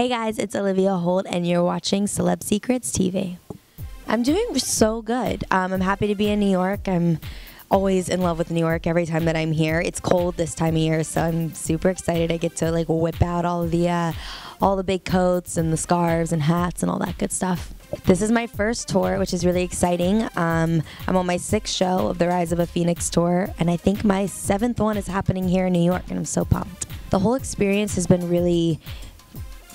Hey guys, it's Olivia Holt, and you're watching Celeb Secrets TV. I'm doing so good. Um, I'm happy to be in New York. I'm always in love with New York every time that I'm here. It's cold this time of year, so I'm super excited. I get to like whip out all the uh, all the big coats and the scarves and hats and all that good stuff. This is my first tour, which is really exciting. Um, I'm on my sixth show of the Rise of a Phoenix tour, and I think my seventh one is happening here in New York, and I'm so pumped. The whole experience has been really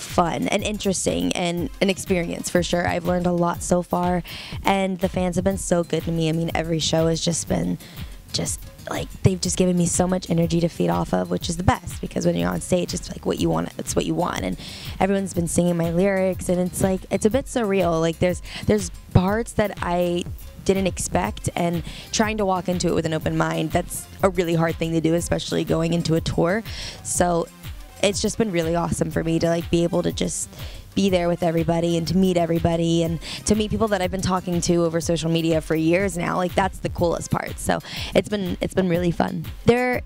fun and interesting and an experience for sure. I've learned a lot so far, and the fans have been so good to me. I mean, every show has just been just like they've just given me so much energy to feed off of, which is the best because when you're on stage, it's like what you want. It's what you want, and everyone's been singing my lyrics, and it's like it's a bit surreal. Like there's there's parts that I didn't expect and trying to walk into it with an open mind that's a really hard thing to do especially going into a tour so it's just been really awesome for me to like be able to just be there with everybody and to meet everybody and to meet people that I've been talking to over social media for years now. Like that's the coolest part. So it's been it's been really fun. There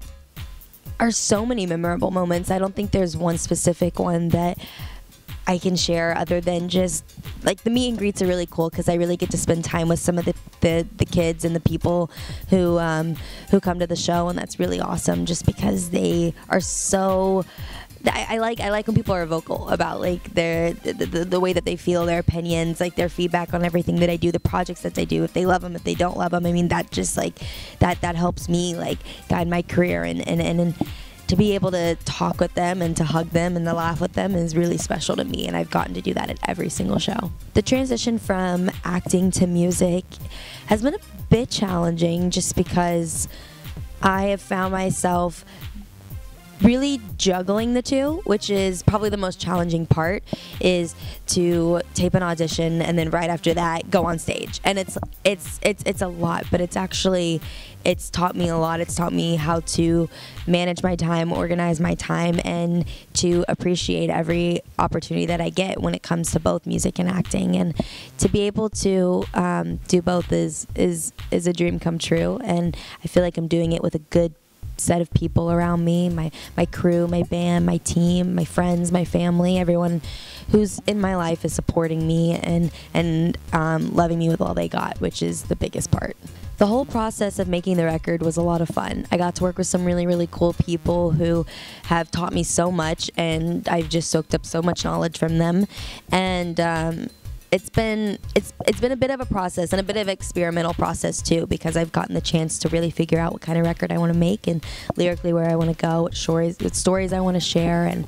are so many memorable moments. I don't think there's one specific one that I can share other than just like the meet and greets are really cool because I really get to spend time with some of the, the, the kids and the people who um, who come to the show and that's really awesome just because they are so I, I, like I like when people are vocal about like their the, the, the, way that they feel, their opinions, like their feedback on everything that I do, the projects that I do. If they love them, if they don't love them, I mean that just like that that helps me like guide my career and and and. and to be able to talk with them and to hug them and to laugh with them is really special to me, and I've gotten to do that at every single show. The transition from acting to music has been a bit challenging just because I have found myself really juggling the two, which is probably the most challenging part, is to tape an audition and then right after that go on stage. And it's it's it's it's a lot, but it's actually it's taught me a lot. It's taught me how to manage my time, organize my time, and to appreciate every opportunity that I get when it comes to both music and acting. And to be able to um, do both is is is a dream come true. And I feel like I'm doing it with a good set of people around me my my crew my band my team my friends my family everyone who's in my life is supporting me and and um, loving me with all they got which is the biggest part the whole process of making the record was a lot of fun. I got to work with some really, really cool people who have taught me so much, and I've just soaked up so much knowledge from them. And um, it's been it's it's been a bit of a process and a bit of experimental process too because I've gotten the chance to really figure out what kind of record I want to make and lyrically where I want to go, what stories what stories I want to share and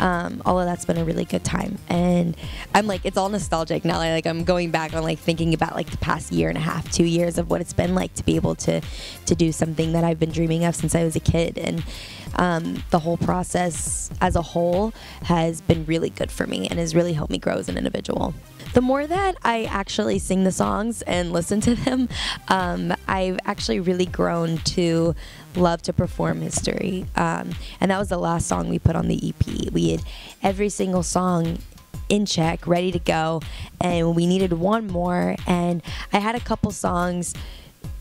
um, all of that's been a really good time. And i'm like it's all nostalgic now. Like i'm going back on like thinking about like the past year and a half two years of what it's been like to be able to to do something that i've been dreaming of since i was a kid. And um, the whole process as a whole has been really good for me and has really helped me grow as an individual. The more that I actually sing the songs and listen to them, um, I've actually really grown to love to perform history. Um, and that was the last song we put on the EP. We had every single song in check, ready to go, and we needed one more. And I had a couple songs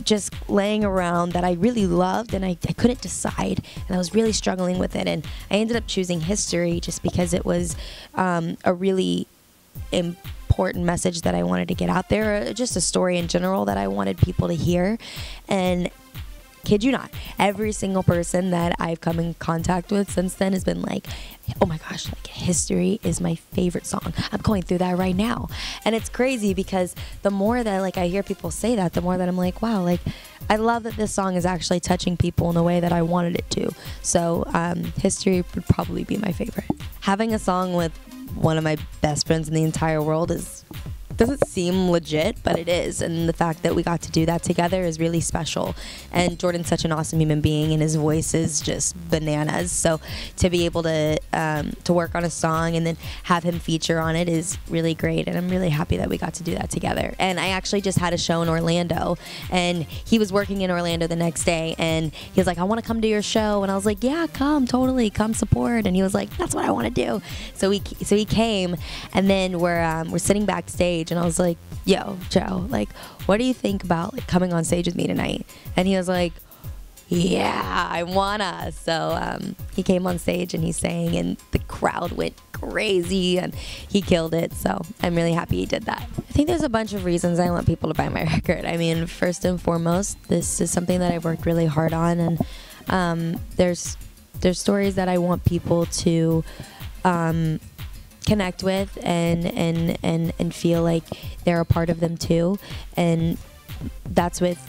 just laying around that I really loved and I, I couldn't decide and I was really struggling with it and I ended up choosing history just because it was um, a really important message that I wanted to get out there just a story in general that I wanted people to hear and kid you not, every single person that I've come in contact with since then has been like, oh my gosh, like history is my favorite song. I'm going through that right now. And it's crazy because the more that like I hear people say that, the more that I'm like, wow, like I love that this song is actually touching people in the way that I wanted it to. So um, history would probably be my favorite. Having a song with one of my best friends in the entire world is doesn't seem legit, but it is. And the fact that we got to do that together is really special. And Jordan's such an awesome human being, and his voice is just bananas. So to be able to um, to work on a song and then have him feature on it is really great. And I'm really happy that we got to do that together. And I actually just had a show in Orlando, and he was working in Orlando the next day, and he was like, "I want to come to your show," and I was like, "Yeah, come, totally, come support." And he was like, "That's what I want to do." So he so he came, and then we're um, we're sitting backstage stage and I was like, yo, Joe, like, what do you think about like coming on stage with me tonight? And he was like, yeah, I wanna. So um, he came on stage and he sang, and the crowd went crazy, and he killed it. So I'm really happy he did that. I think there's a bunch of reasons I want people to buy my record. I mean, first and foremost, this is something that I've worked really hard on, and um, there's there's stories that I want people to. Um, connect with and and and and feel like they're a part of them too and that's with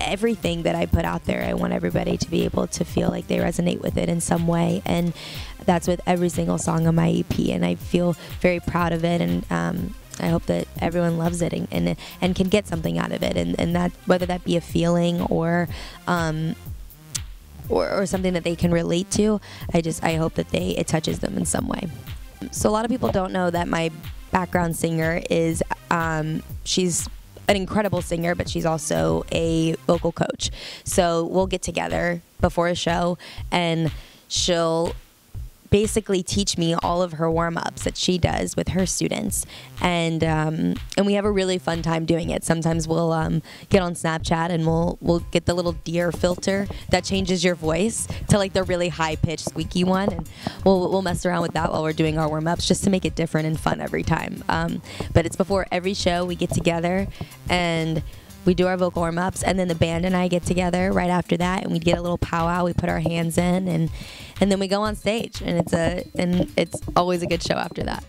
everything that I put out there. I want everybody to be able to feel like they resonate with it in some way, and that's with every single song on my EP. And I feel very proud of it, and um, I hope that everyone loves it and, and and can get something out of it, and and that whether that be a feeling or. Um, or, or something that they can relate to. I just I hope that they it touches them in some way. So a lot of people don't know that my background singer is um, she's an incredible singer, but she's also a vocal coach. So we'll get together before a show and she'll basically teach me all of her warm ups that she does with her students, and um, and we have a really fun time doing it. Sometimes we'll um, get on Snapchat and we'll we'll get the little deer filter that changes your voice to like the really high pitched squeaky one, and we'll we'll mess around with that while we're doing our warm ups just to make it different and fun every time. Um, but it's before every show we get together and we do our vocal warm ups, and then the band and I get together right after that, and we get a little powwow. We put our hands in, and and then we go on stage, and it's a and it's always a good show after that.